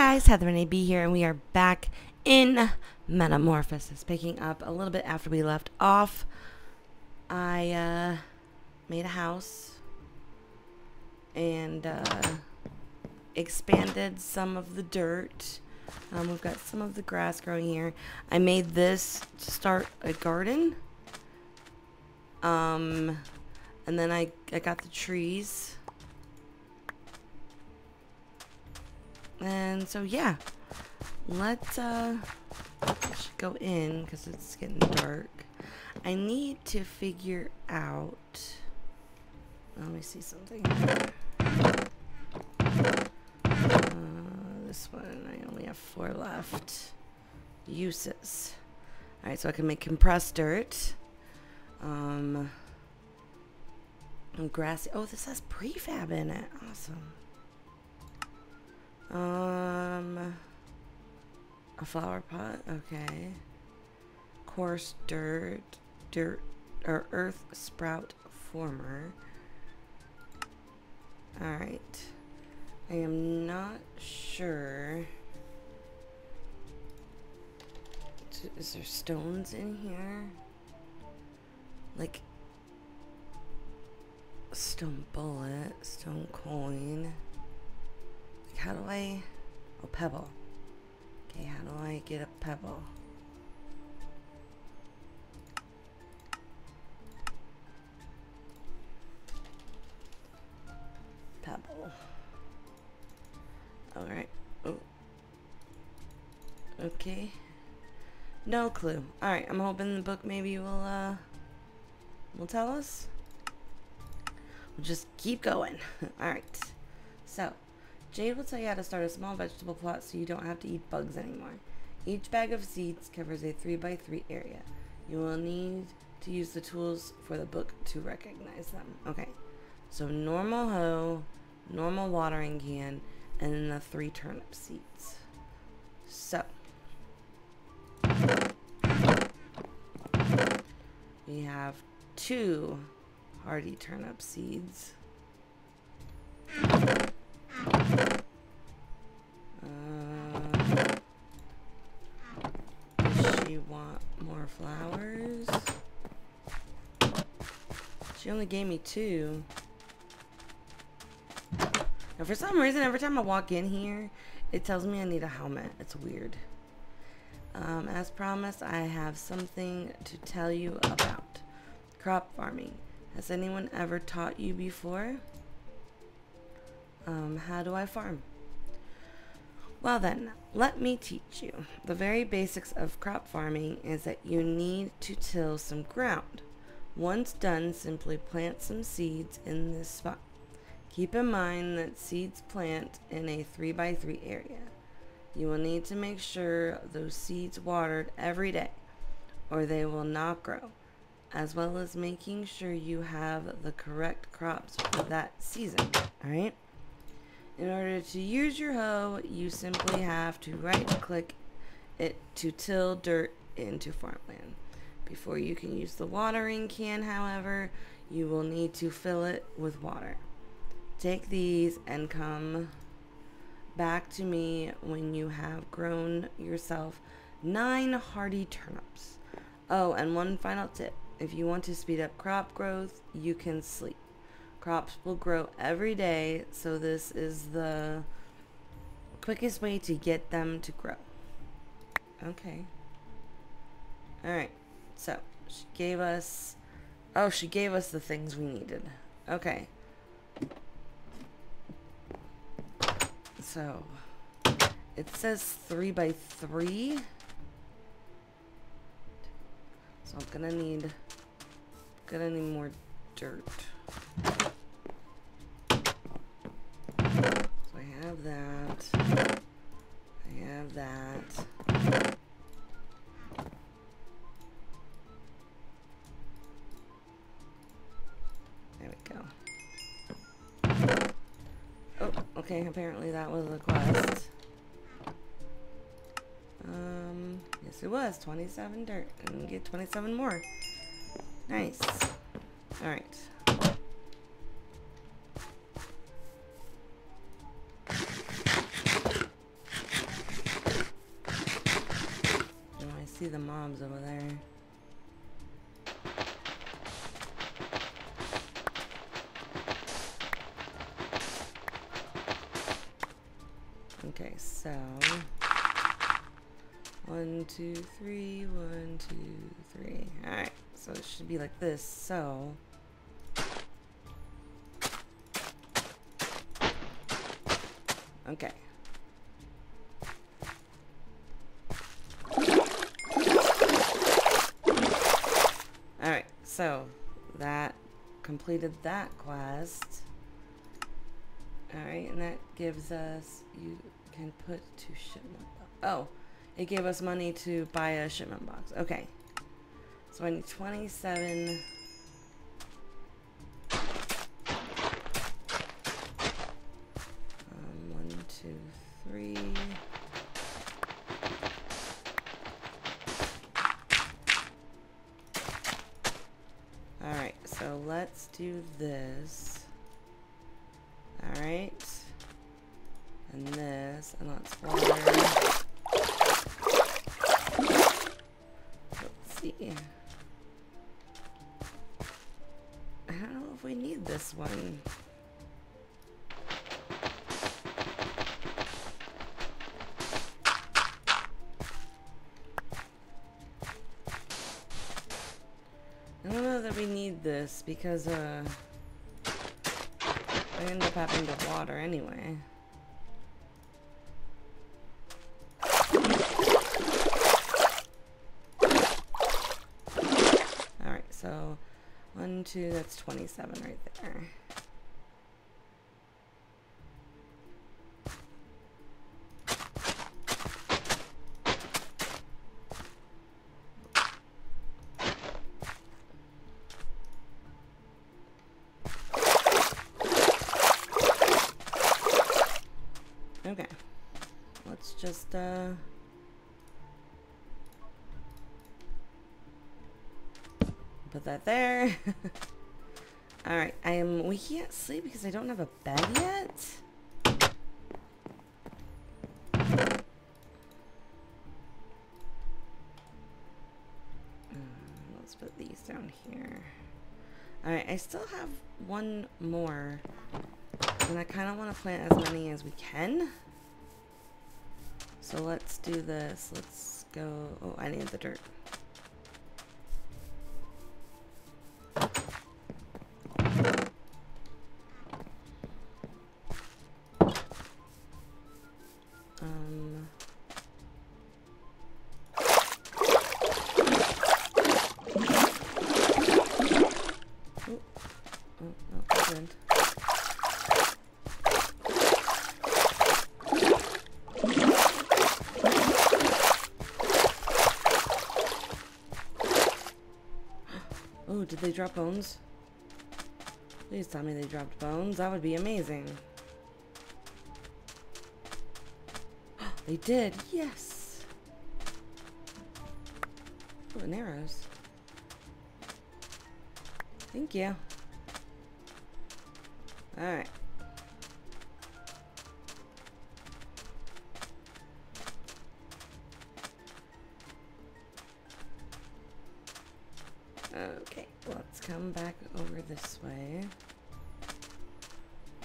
guys, HeatherReneeB here, and we are back in Metamorphoses, picking up a little bit after we left off. I uh, made a house and uh, expanded some of the dirt. Um, we've got some of the grass growing here. I made this to start a garden. Um, and then I, I got the trees. And so, yeah. Let's, uh, go in because it's getting dark. I need to figure out... Let me see something. Uh, this one, I only have four left. Uses. Alright, so I can make compressed dirt. Um, grassy. Oh, this has prefab in it. Awesome. Um, a flower pot. Okay. Coarse dirt, dirt or earth sprout former. All right. I am not sure. Is there stones in here? Like stone bullet, stone coin. How do I oh pebble. Okay, how do I get a pebble? Pebble. Alright. Oh. Okay. No clue. Alright, I'm hoping the book maybe will uh will tell us. We'll just keep going. Alright. So, Jade will tell you how to start a small vegetable plot so you don't have to eat bugs anymore. Each bag of seeds covers a 3x3 area. You will need to use the tools for the book to recognize them. Okay, so normal hoe, normal watering can, and then the three turnip seeds. So, we have two hardy turnip seeds. Flowers. She only gave me two. Now for some reason, every time I walk in here, it tells me I need a helmet. It's weird. Um, as promised, I have something to tell you about. Crop farming. Has anyone ever taught you before? Um, how do I farm? Well then, let me teach you. The very basics of crop farming is that you need to till some ground. Once done, simply plant some seeds in this spot. Keep in mind that seeds plant in a 3x3 area. You will need to make sure those seeds watered every day or they will not grow, as well as making sure you have the correct crops for that season. Alright? In order to use your hoe, you simply have to right click it to till dirt into farmland. Before you can use the watering can, however, you will need to fill it with water. Take these and come back to me when you have grown yourself nine hardy turnips. Oh, and one final tip. If you want to speed up crop growth, you can sleep. Crops will grow every day, so this is the quickest way to get them to grow. Okay. Alright, so she gave us, oh, she gave us the things we needed. Okay. So, it says three by three. So I'm gonna need, gonna need more dirt. Have that. I have that. There we go. Oh, okay, apparently that was a quest. Um, yes it was. 27 dirt. And get 27 more. Nice. Mobs over there. Okay, so one, two, three, one, two, three. Alright, so it should be like this. So Okay. Completed that quest. Alright, and that gives us, you can put two shipment. Oh, it gave us money to buy a shipment box. Okay. So I need 27. Let's do this. Alright. And this, and let's water. Let's see. I don't know if we need this one. This because uh I end up having to water anyway. Alright, so one, two, that's 27 right there. Uh... Put that there. Alright, I am... We can't sleep because I don't have a bed yet? Um, let's put these down here. Alright, I still have one more. And I kind of want to plant as many as we can. So let's do this. Let's go. Oh, I need the dirt. Drop bones? Please tell me they dropped bones. That would be amazing. they did. Yes. Oh, and arrows. Thank you. This way.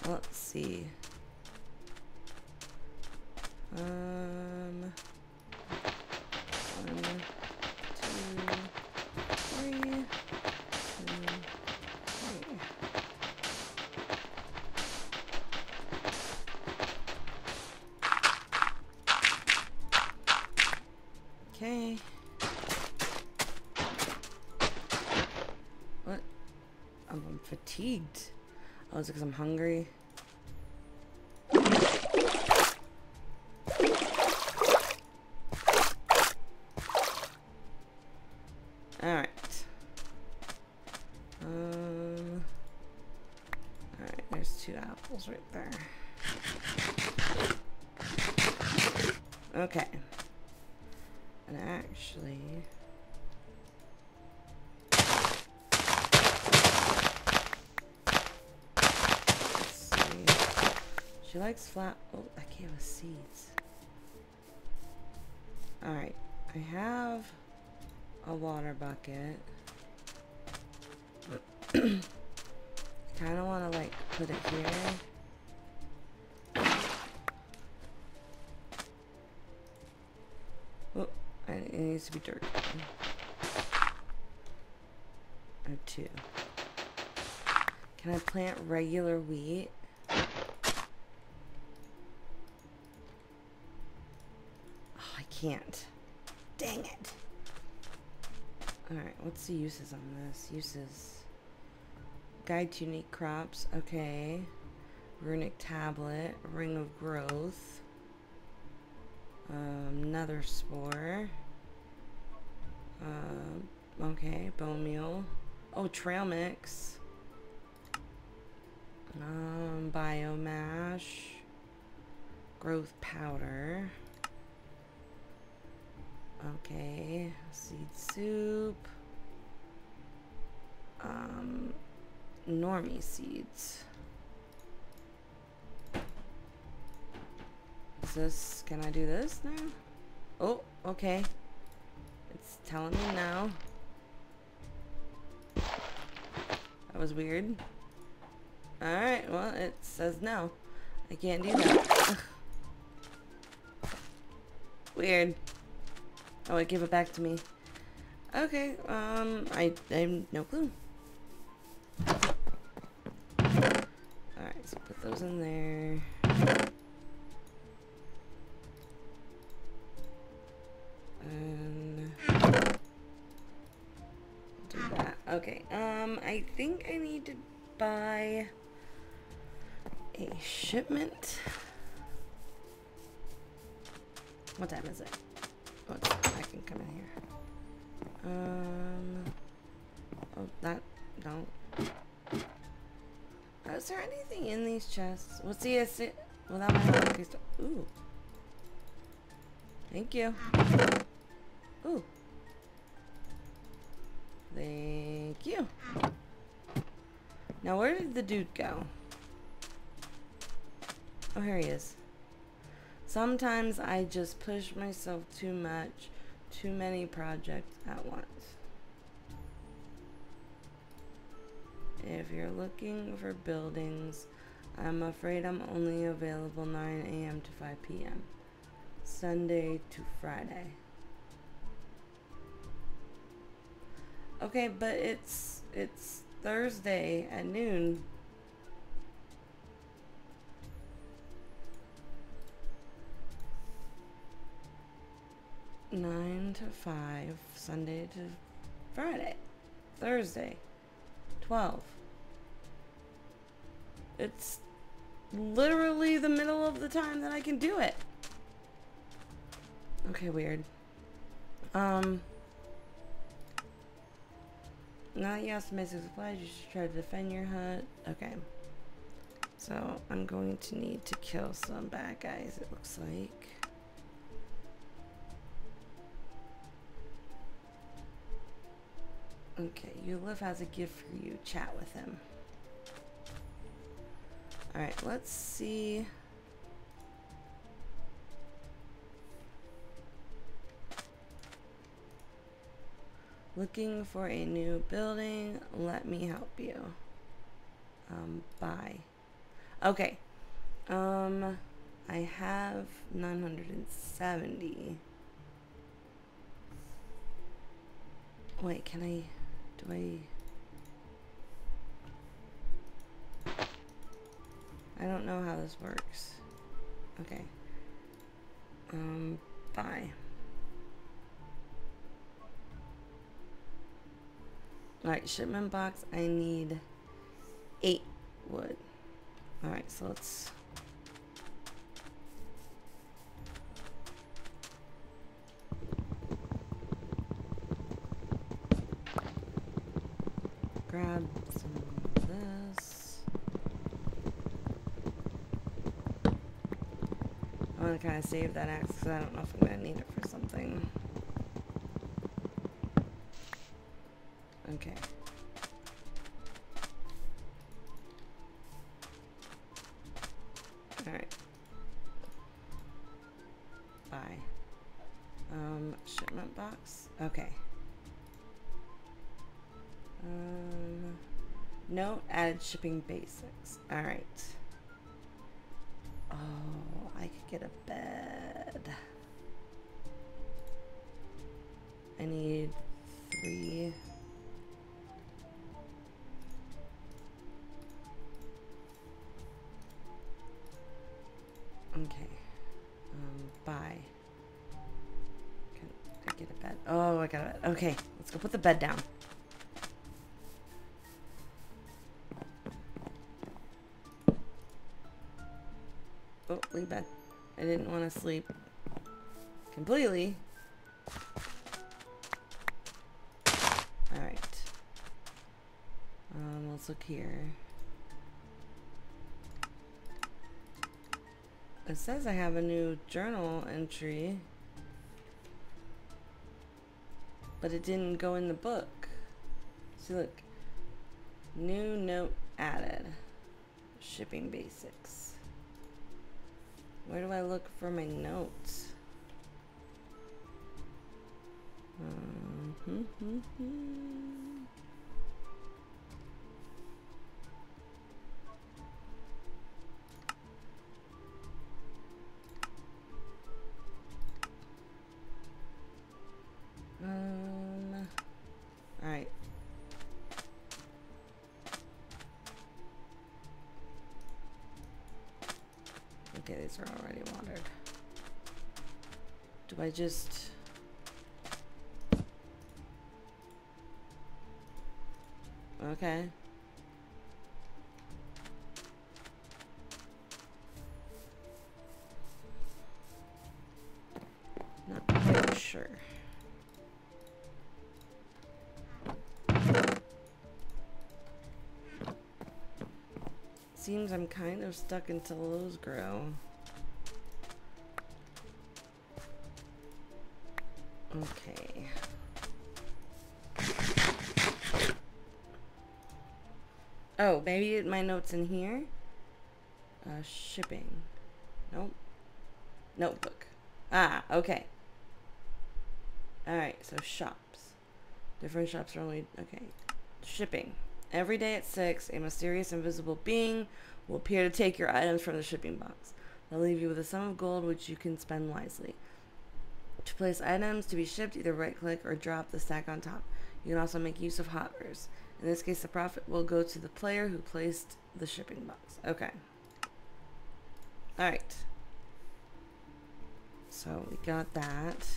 Let's see. Oh, is it because I'm hungry? Alright. Um. Alright, there's two apples right there. Okay. And actually. She likes flat. Oh, I gave us seeds. Alright. I have a water bucket. kind of want to like put it here. Oh, it needs to be dirt. Or two. Can I plant regular wheat? Oh, I can't. Dang it. Alright, what's the uses on this? Uses. Guide to unique crops. Okay. Runic tablet. Ring of growth. Um, nether spore. Um, okay, bone meal. Oh, trail mix. Um, biomash. Growth powder. Okay, seed soup. Um, normie seeds. Is this, can I do this now? Oh, okay. It's telling me now. That was weird. Alright, well, it says no. I can't do that. Weird. Oh, it gave it back to me. Okay, um, I, I have no clue. Alright, so put those in there. And do that. Okay, um, I think I need to buy a shipment. What time is it? Can come in here. Um. Oh, that. Oh, is there anything in these chests? We'll see. Is it without my help? Ooh. Thank you. Ooh. Thank you. Now, where did the dude go? Oh, here he is. Sometimes I just push myself too much, too many projects at once. If you're looking for buildings, I'm afraid I'm only available 9 a.m. to 5 p.m. Sunday to Friday. Okay, but it's it's Thursday at noon. Nine to five, Sunday to Friday, Thursday, twelve. It's literally the middle of the time that I can do it. Okay, weird. Um. Now you have some basic supplies, you should try to defend your hut. Okay. So, I'm going to need to kill some bad guys, it looks like. Okay, Yulif has a gift for you. Chat with him. Alright, let's see. Looking for a new building. Let me help you. Um, buy. Okay. Um, I have 970. Wait, can I, do I, I don't know how this works. Okay. Um, buy. Alright, shipment box, I need eight wood. Alright, so let's... kind of save that axe because I don't know if I'm going to need it for something. Okay. Alright. Bye. Um, shipment box? Okay. Um, note, added shipping basics. Alright. Oh, I could get a bed. I need three. Okay. Um, buy. Can I get a bed? Oh, I got a bed. Okay, let's go put the bed down. I didn't want to sleep completely. Alright. Um, let's look here. It says I have a new journal entry. But it didn't go in the book. See, look. New note added. Shipping basics. Where do I look for my notes? Um, hmm, hmm, hmm. Okay, these are already watered. Do I just... Okay. Kind of stuck until those grow. Okay. Oh, maybe my notes in here? Uh, shipping. Nope. Notebook. Ah, okay. Alright, so shops. Different shops are only, okay. Shipping. Every day at 6, a mysterious invisible being will appear to take your items from the shipping box. They'll leave you with a sum of gold which you can spend wisely. To place items to be shipped, either right click or drop the stack on top. You can also make use of hoppers. In this case, the profit will go to the player who placed the shipping box. Okay. Alright. So we got that.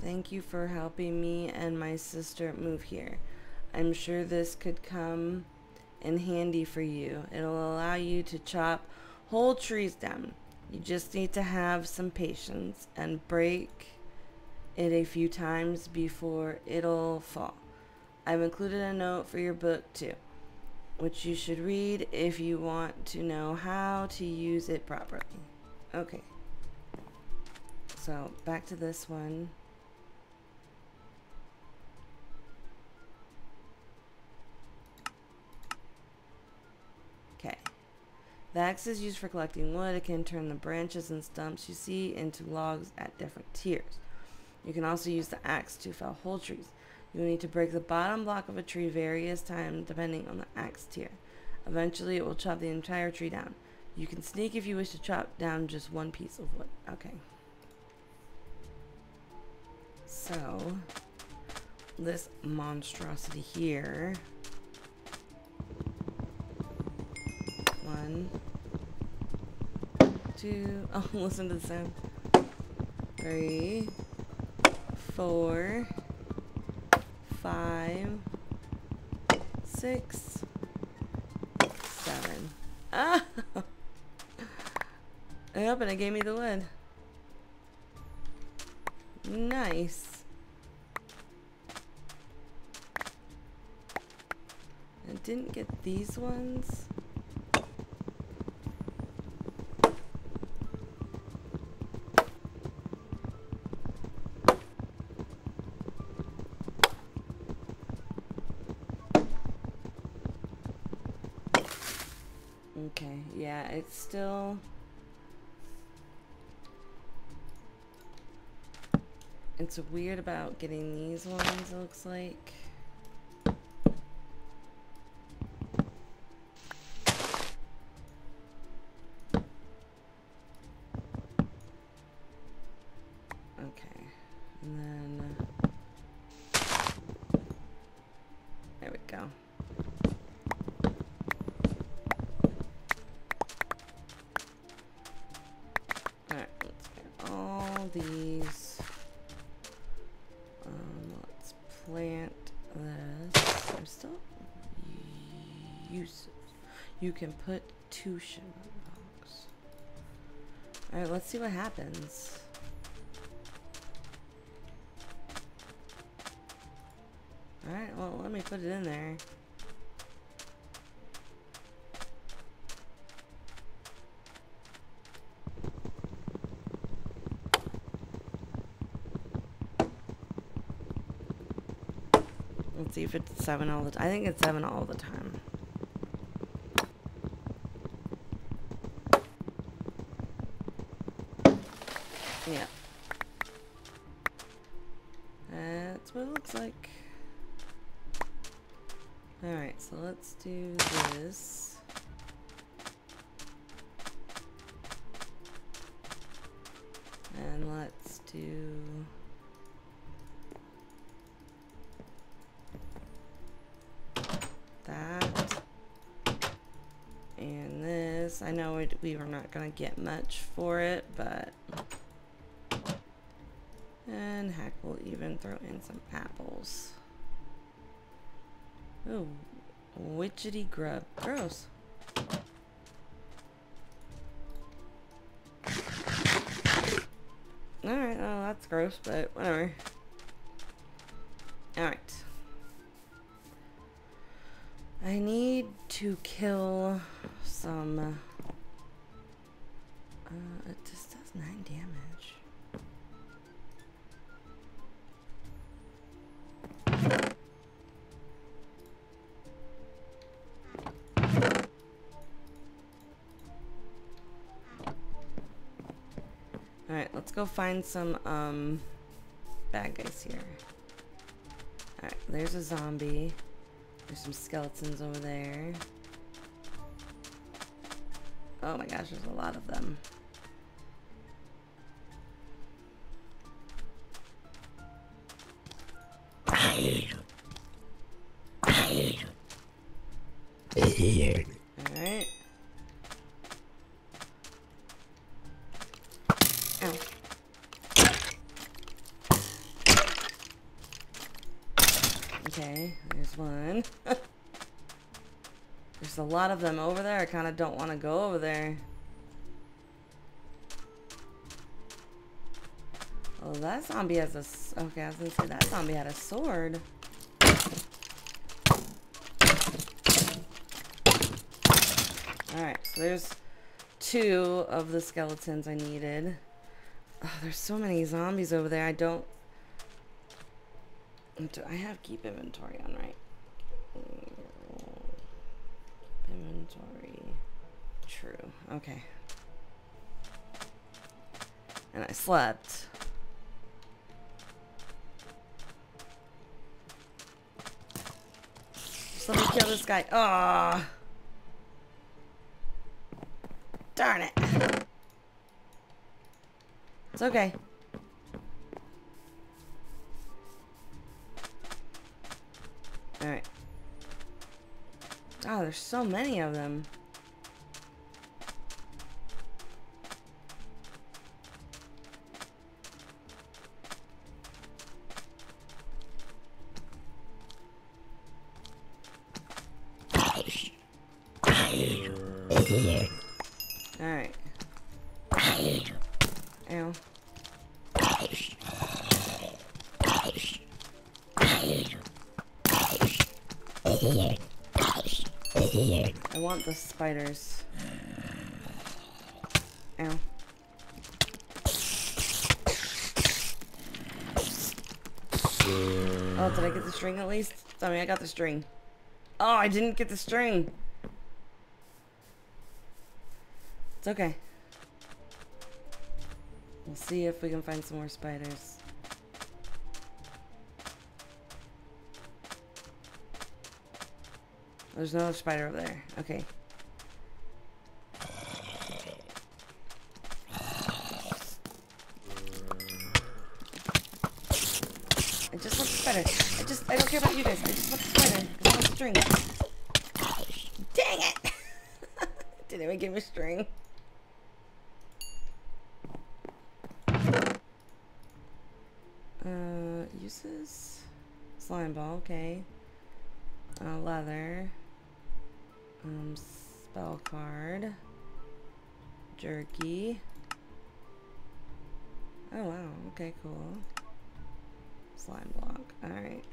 Thank you for helping me and my sister move here. I'm sure this could come in handy for you. It'll allow you to chop whole trees down. You just need to have some patience and break it a few times before it'll fall. I've included a note for your book too, which you should read if you want to know how to use it properly. Okay. So back to this one. The axe is used for collecting wood. It can turn the branches and stumps you see into logs at different tiers. You can also use the axe to fell whole trees. You will need to break the bottom block of a tree various times depending on the axe tier. Eventually, it will chop the entire tree down. You can sneak if you wish to chop down just one piece of wood. Okay. So, this monstrosity here One, two, oh, listen to the sound. Three, four, five, six, seven. Ah! Yep, and it gave me the wood. Nice. I didn't get these ones. It's weird about getting these ones, it looks like. Can put two sugar box. Alright, let's see what happens. Alright, well, let me put it in there. Let's see if it's 7 all the time. I think it's 7 all the time. Let's do this. And let's do... That. And this. I know we were not going to get much for it, but... And heck, we'll even throw in some apples. Oh, witchetty grub. Gross. Alright, well, that's gross, but whatever. Alright. I need to kill some... Uh, find some um, bad guys here. Alright, there's a zombie. There's some skeletons over there. Oh my gosh, there's a lot of them. Alright. Ow. Okay, there's one. there's a lot of them over there. I kind of don't want to go over there. Oh, that zombie has a... Okay, I was going to say that zombie had a sword. Alright, so there's two of the skeletons I needed. Oh, there's so many zombies over there. I don't... Do I have keep inventory on, right? Inventory. True. Okay. And I slept. Just let me kill this guy. Ah. Darn it. It's okay. There's so many of them. Alright. Ow. I want the spiders. Ow. Oh, did I get the string at least? Tell me I got the string. Oh, I didn't get the string. It's okay. We'll see if we can find some more spiders. There's no spider over there. Okay. I just want the spider. I just, I don't care about you guys. I just want the spider. I want the string. Dang it! Didn't even give me string. Uh, uses? Slime ball, okay. Uh, leather. Um, spell card. Jerky. Oh wow, okay, cool. Slime block, alright.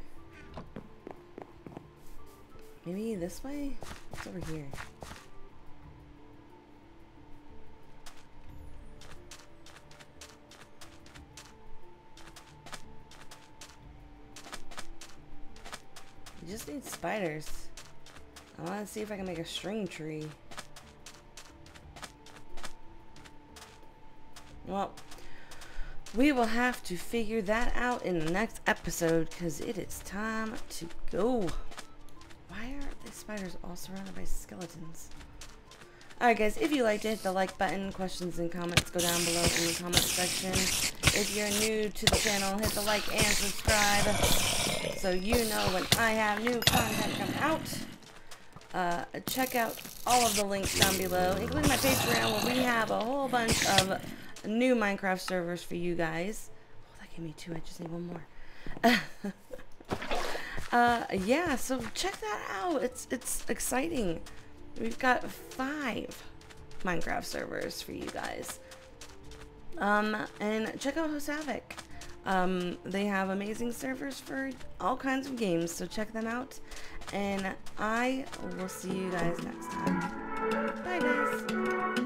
Maybe this way? It's over here? You just need spiders. I want to see if I can make a string tree. Well, we will have to figure that out in the next episode because it is time to go. Why are the spiders all surrounded by skeletons? Alright guys, if you liked it, hit the like button. Questions and comments go down below in the comment section. If you're new to the channel, hit the like and subscribe so you know when I have new content come out. Uh, check out all of the links down below, including my Patreon where we have a whole bunch of new Minecraft servers for you guys. Oh, that gave me two. I just need one more. uh, yeah, so check that out. It's it's exciting. We've got five Minecraft servers for you guys. Um, and check out Host Havoc. Um, they have amazing servers for all kinds of games, so check them out. And I will see you guys next time. Bye, guys.